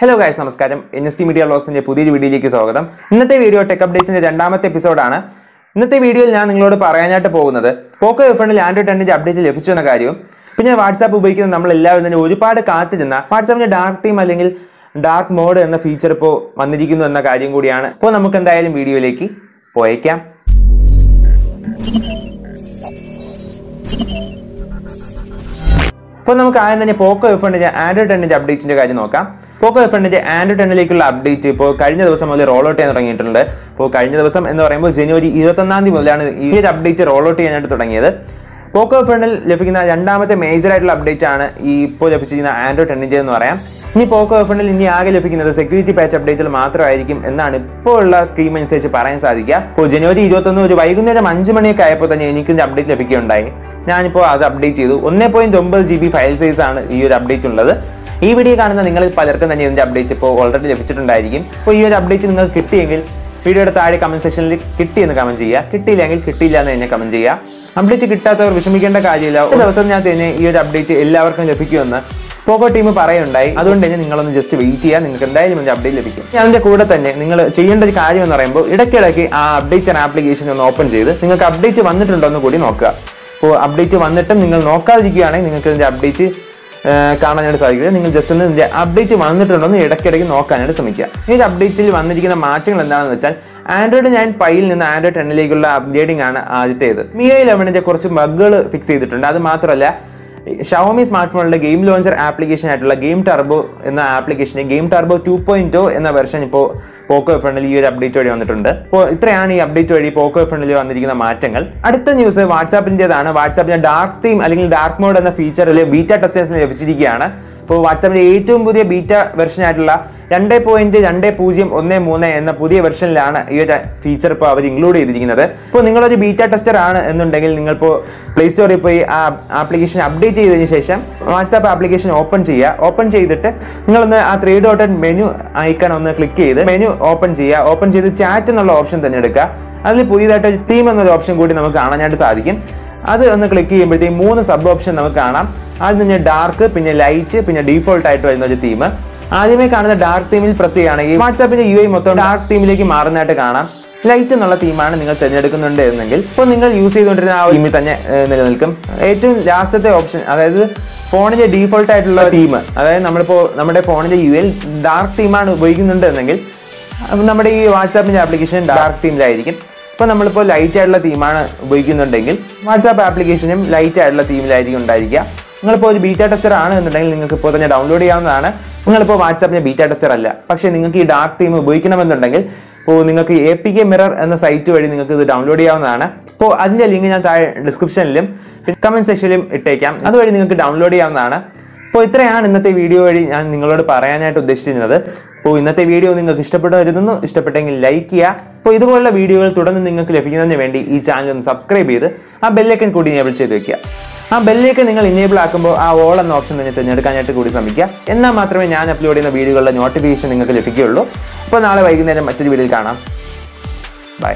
Hello guys നമസ്കാരം. N S T media ബ്ലോഗ്സിന്റെ പുതിയൊരു വീഡിയോയിലേക്ക് സ്വാഗതം. ഇന്നത്തെ വീഡിയോ ടെക് അപ്ഡേറ്റ്സിന്റെ രണ്ടാമത്തെ എപ്പിസോഡാണ് ഇന്നത്തെ വീഡിയോയിൽ ഞാൻ നിങ്ങളോട് പറയാനായിട്ട് പോകുന്നത് പോക്കോ എഫ് എണ്ണിൽ ആൻഡ്രോയിഡ് ടെന്നിന്റെ അപ്ഡേറ്റ് ലഭിച്ചു എന്ന കാര്യവും പിന്നെ വാട്സാപ്പ് ഉപയോഗിക്കുന്ന നമ്മൾ എല്ലാവരും തന്നെ ഒരുപാട് കാത്തിരുന്ന വാട്സാപ്പിന്റെ ഡാർക്ക് തീം അല്ലെങ്കിൽ ഡാർക്ക് മോഡ് എന്ന ഫീച്ചർ ഇപ്പോൾ വന്നിരിക്കുന്നു എന്ന കാര്യം കൂടിയാണ്. ഇപ്പോൾ നമുക്ക് എന്തായാലും വീഡിയോയിലേക്ക് പോയേക്കാം. അപ്പോൾ നമുക്ക് ആദ്യം തന്നെ പോക്കോ എഫ് എണ്ണിന്റെ ആൻഡ്രോയിഡ് ടെന്നിന്റെ അപ്ഡേറ്റിന്റെ കാര്യം നോക്കാം. പോക്കോ എഫ് എണ്ണിന്റെ ആൻഡ്രോയിഡ് ടെണ്ണിലേക്കുള്ള അപ്ഡേറ്റ് ഇപ്പോൾ കഴിഞ്ഞ ദിവസം മുതൽ റോൾ ഔട്ട് ചെയ്യാൻ തുടങ്ങിയിട്ടുണ്ട്. ഇപ്പോൾ കഴിഞ്ഞ ദിവസം എന്ന് പറയുമ്പോൾ ജനുവരി ഇരുപത്തൊന്നാം തീയതി മുതലാണ് ഈ ഒരു അപ്ഡേറ്റ് റോൾ ഔട്ട് ചെയ്യാനായിട്ട് തുടങ്ങിയത്. പോക്കോ എഫ് എണ്ണിൽ ലഭിക്കുന്ന രണ്ടാമത്തെ മേജർ ആയിട്ടുള്ള അപ്ഡേറ്റ് ആണ് ഈ ഇപ്പോൾ ലഭിച്ചിരിക്കുന്ന ആൻഡ്രോയിഡ് ടെന്നിന്റെ എന്ന് പറയാം. ഇനി പോക്കോ എഫ് ഇനി ആകെ ലഭിക്കുന്നത് സെക്യൂരിറ്റി പാച്ച് അപ്ഡേറ്റുകൾ മാത്രമായിരിക്കും എന്നാണ് ഇപ്പോൾ ഉള്ള സ്കീം അനുസരിച്ച് പറയാൻ സാധിക്കുക. ഇപ്പോൾ ജനുവരി ഇരുപത്തൊന്ന് ഒരു വൈകുന്നേരം അഞ്ച് മണിയൊക്കെ ആയപ്പോൾ തന്നെ എനിക്ക് ഇതിന്റെ അപ്ഡേറ്റ് ലഭിക്കുകയുണ്ടായി. ഞാനിപ്പോൾ അത് അപ്ഡേറ്റ് ചെയ്തു. ഒന്നേ പോയിന്റ് ഒമ്പത് ജി ബി ഫയൽ സൈസ് ആണ് ഈ ഒരു അപ്ഡേറ്റ് ഉള്ളത്. ഈ വീഡിയോ കാണുന്ന നിങ്ങളിൽ പലർക്കും തന്നെ ഇതിന്റെ അപ്ഡേറ്റ് ഇപ്പോൾ ഓൾറെഡി ലഭിച്ചിട്ടുണ്ടായിരിക്കും. അപ്പോൾ ഈ ഒരു അപ്ഡേറ്റ് നിങ്ങൾക്ക് കിട്ടിയെങ്കിൽ വീഡിയോയുടെ താഴെ കമന്റ് സെക്ഷനിൽ കിട്ടിയെന്ന് കമന്റ് ചെയ്യുക. കിട്ടിയില്ലെങ്കിൽ കിട്ടിയില്ല എന്ന് തന്നെ കമന്റ് ചെയ്യുക. അപ്ഡേറ്റ് കിട്ടാത്തവർ വിഷമിക്കേണ്ട കാര്യമില്ല. ഒരു ദിവസം ഞാൻ തന്നെ ഈ ഒരു അപ്ഡേറ്റ് എല്ലാവർക്കും ലഭിക്കുമെന്ന് പോക്കോ ടീം പറയുണ്ടായി. അതുകൊണ്ട് തന്നെ നിങ്ങളൊന്ന് ജസ്റ്റ് വെയിറ്റ് ചെയ്യുക നിങ്ങൾക്ക് എന്തായാലും ഒരു അപ്ഡേറ്റ് ലഭിക്കും. ഞാൻ അതിന്റെ കൂടെ തന്നെ നിങ്ങൾ ചെയ്യേണ്ട ഒരു കാര്യം എന്ന് പറയുമ്പോൾ ഇടയ്ക്കിടയ്ക്ക് ആ അപ്ഡേറ്റ് ആപ്ലിക്കേഷൻ ഒന്ന് ഓപ്പൺ ചെയ്ത് നിങ്ങൾക്ക് അപ്ഡേറ്റ് വന്നിട്ടുണ്ടോ എന്ന് കൂടി നോക്കുക. അപ്പോൾ അപ്ഡേറ്റ് വന്നിട്ടും നിങ്ങൾ നോക്കാതിരിക്കുകയാണെങ്കിൽ നിങ്ങൾക്ക് ഇതിന്റെ അപ്ഡേറ്റ് കാണാനായിട്ട് സാധിക്കുന്നത് നിങ്ങൾ ജസ്റ്റ് ഒന്ന് ഇതിന്റെ അപ്ഡേറ്റ് വന്നിട്ടുണ്ടോ എന്ന് ഇടയ്ക്കിടയ്ക്ക് നോക്കാനായിട്ട് ശ്രമിക്കുക. ഈ അപ്ഡേറ്റിൽ വന്നിരിക്കുന്ന മാറ്റങ്ങൾ എന്താണെന്ന് വെച്ചാൽ ആൻഡ്രോയിഡ് നയൻ പൈയിൽ നിന്ന് ആൻഡ്രോയിഡ് ടെന്നിലേക്കുള്ള അപ്ഗ്രേഡിംഗ് ആണ് ആദ്യത്തേത്. മിയ ഇലവനിന്റെ കുറച്ച് ബഗ്ഗുകൾ ഫിക്സ് ചെയ്തിട്ടുണ്ട്. അത് മാത്രമല്ല ഷവോമി സ്മാർട്ട് ഫോണിലെ ഗെയിം ലോഞ്ചർ ആപ്ലിക്കേഷൻ ആയിട്ടുള്ള ഗെയിം ടർബോ എന്ന ആപ്ലിക്കേഷന് ഗെയിം ടർബോ ടു പോയിന്റ് എന്ന വെർഷൻ ഇപ്പോൾ പോക്കോ എഫ് ഈ ഒരു അപ്ഡേറ്റ് വഴി വന്നിട്ടുണ്ട്. അപ്പോൾ ഇത്രയാണ് ഈ അപ്ഡേറ്റ് വഴി പോക്കോ എഫ് വന്നിരിക്കുന്ന മാറ്റങ്ങൾ. അടുത്ത ന്യൂസ് വാട്സാപ്പിന്റെതാണ് വാട്സാപ്പിന്റെ ഡാർക്ക് തീം അല്ലെങ്കിൽ ഡാർക്ക് മോഡ് എന്ന ഫീച്ചറിൽ ബീറ്റ ടെസ്റ്റേഴ്സിന് ലഭിച്ചിരിക്കുകയാണ്. ഇപ്പോൾ വാട്സാപ്പിന്റെ ഏറ്റവും പുതിയ ബീറ്റ വെർഷൻ ആയിട്ടുള്ള രണ്ട് പോയിന്റ് രണ്ട് പൂജ്യം ഒന്ന് മൂന്ന് എന്ന പുതിയ വെർഷനിലാണ് ഈ ഒരു ഫീച്ചർ ഇപ്പോൾ അവർ ഇൻക്ലൂഡ് ചെയ്തിരിക്കുന്നത്. ഇപ്പോൾ നിങ്ങളൊരു ബീറ്റ ടെസ്റ്റർ ആണ് എന്നുണ്ടെങ്കിൽ നിങ്ങളിപ്പോൾ പ്ലേ സ്റ്റോറിൽ പോയി ആ ആപ്ലിക്കേഷൻ അപ്ഡേറ്റ് ചെയ്തതിന് ശേഷം വാട്സാപ്പ് ആപ്ലിക്കേഷൻ ഓപ്പൺ ചെയ്യുക. ഓപ്പൺ ചെയ്തിട്ട് നിങ്ങളൊന്ന് ആ ത്രീ ഡോട്ട് മെനു ഐക്കൺ ഒന്ന് ക്ലിക്ക് ചെയ്ത് മെനു ഓപ്പൺ ചെയ്യുക. ഓപ്പൺ ചെയ്ത് ചാറ്റ് എന്നുള്ള ഓപ്ഷൻ തിരഞ്ഞെടുക്കുക അതിൽ പുതിയതായിട്ട് ഒരു തീം എന്നൊരു ഓപ്ഷൻ കൂടി നമുക്ക് കാണാനായിട്ട് സാധിക്കും. അത് ഒന്ന് ക്ലിക്ക് ചെയ്യുമ്പോഴത്തേക്കും മൂന്ന് സബ് ഓപ്ഷൻ നമുക്ക് കാണാം. ആദ്യം തന്നെ ഡാർക്ക് പിന്നെ ലൈറ്റ് പിന്നെ ഡീഫോൾട്ട് ആയിട്ട് വരുന്ന ഒരു തീം ആദ്യമേ കാണുന്ന ഡാർക്ക് തീമിൽ പ്രസ് ചെയ്യുകയാണെങ്കിൽ വാട്സാപ്പിന്റെ യു ഐ മൊത്തം ഡാർക്ക് തീമിലേക്ക് മാറുന്നതായിട്ട് കാണാം. ലൈറ്റ് എന്നുള്ള തീമാണ് നിങ്ങൾ തിരഞ്ഞെടുക്കുന്നുണ്ട് എന്നെങ്കിൽ ഇപ്പോൾ നിങ്ങൾ യൂസ് ചെയ്തുകൊണ്ടിരുന്ന ആ തീമിൽ തന്നെ നിലനിൽക്കും. ഏറ്റവും ലാസ്റ്റത്തെ ഓപ്ഷൻ അതായത് ഫോണിന്റെ ഡീഫോൾട്ട് ആയിട്ടുള്ള തീം അതായത് നമ്മളിപ്പോൾ നമ്മുടെ ഫോണിന്റെ യു എൽ ഡാർക്ക് തീമാണ് ഉപയോഗിക്കുന്നുണ്ട് എന്നെങ്കിൽ നമ്മുടെ ഈ വാട്സാപ്പിന്റെ ആപ്ലിക്കേഷൻ ഡാർക്ക് തീമിലായിരിക്കും ഇപ്പോൾ നമ്മളിപ്പോൾ ലൈറ്റ് ആയിട്ടുള്ള തീമാണ് ഉപയോഗിക്കുന്നുണ്ടെങ്കിൽ വാട്സാപ്പ് ആപ്ലിക്കേഷനും ലൈറ്റ് ആയിട്ടുള്ള തീമിലായിരിക്കും ഉണ്ടായിരിക്കുക. നിങ്ങളിപ്പോൾ ഒരു ബീറ്റ ടെസ്റ്റർ ആണ് എന്നുണ്ടെങ്കിൽ നിങ്ങൾക്ക് ഇപ്പോൾ തന്നെ ഡൗൺലോഡ് ചെയ്യാവുന്നതാണ്. നിങ്ങളിപ്പോൾ വാട്സാപ്പിന്റെ ബീറ്റ ടെസ്റ്റർ അല്ല. പക്ഷേ നിങ്ങൾക്ക് ഈ ഡാർക്ക് തീം ഉപയോഗിക്കണമെന്നുണ്ടെങ്കിൽ ഇപ്പോൾ നിങ്ങൾക്ക് എ പി കെ മിറർ എന്ന സൈറ്റ് വഴി നിങ്ങൾക്ക് ഇത് ഡൗൺലോഡ് ചെയ്യാവുന്നതാണ്. ഇപ്പോൾ അതിന്റെ ലിങ്ക് ഞാൻ താഴെ ഡിസ്ക്രിപ്ഷനിലും കമന്റ് സെക്ഷനിലും ഇട്ടേക്കാം. അതുവഴി നിങ്ങൾക്ക് ഡൗൺലോഡ് ചെയ്യാവുന്നതാണ്. അപ്പോൾ ഇത്രയാണ് ഇന്നത്തെ വീഡിയോ വഴി ഞാൻ നിങ്ങളോട് പറയാനായിട്ട് ഉദ്ദേശിച്ചിരുന്നത്. അപ്പോൾ ഇന്നത്തെ വീഡിയോ നിങ്ങൾക്ക് ഇഷ്ടപ്പെട്ടു വരുന്നു ഇഷ്ടപ്പെട്ടെങ്കിൽ ലൈക്ക് ചെയ്യുക. അപ്പോൾ ഇതുപോലുള്ള വീഡിയോകൾ തുടർന്ന് നിങ്ങൾക്ക് ലഭിക്കുന്നതിന് വേണ്ടി ഈ ചാനൽ ഒന്ന് സബ്സ്ക്രൈബ് ചെയ്ത് ആ ബെല്ലൈക്കൻ കൂടി എനേബിൾ ചെയ്ത് വെക്കുക. ആ ബെല്ലേക്ക് നിങ്ങൾ ഇനേബിൾ ആക്കുമ്പോൾ ആ ഓൾ എന്ന ഓപ്ഷൻ തന്നെ തിരഞ്ഞെടുക്കാനായിട്ട് കൂടി ശ്രമിക്കുക. എന്നാൽ മാത്രമേ ഞാൻ അപ്ലോഡ് ചെയ്യുന്ന വീഡിയോകളുടെ നോട്ടിഫിക്കേഷൻ നിങ്ങൾക്ക് ലഭിക്കുകയുള്ളൂ. അപ്പോൾ നാളെ വൈകുന്നേരം മറ്റൊരു വീഡിയോയിൽ കാണാം. ബൈ